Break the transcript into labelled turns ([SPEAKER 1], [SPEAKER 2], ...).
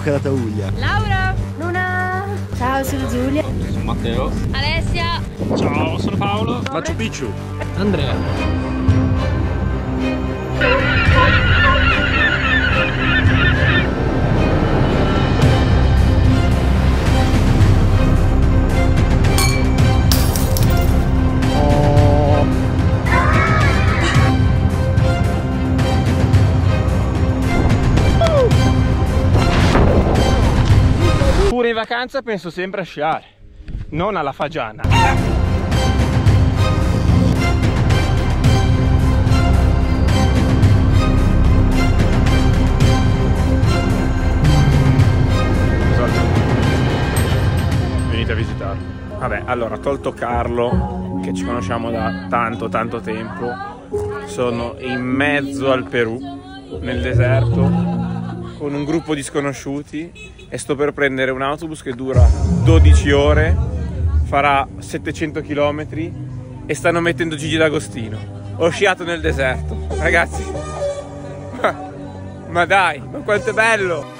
[SPEAKER 1] Luca da Tauglia. Laura. Luna. Ciao, sono Giulia.
[SPEAKER 2] Sono Matteo.
[SPEAKER 3] Alessia.
[SPEAKER 2] Ciao, sono Paolo.
[SPEAKER 4] Machu Picciu
[SPEAKER 2] Andrea.
[SPEAKER 4] In vacanza penso sempre a sciare, non alla fagiana. Venite a visitarlo. Vabbè, allora, tolto Carlo, che ci conosciamo da tanto tanto tempo, sono in mezzo al Perù, nel deserto, con un gruppo di sconosciuti e sto per prendere un autobus che dura 12 ore, farà 700 km e stanno mettendo Gigi D'Agostino. Ho sciato nel deserto. Ragazzi, ma, ma dai, ma quanto è bello!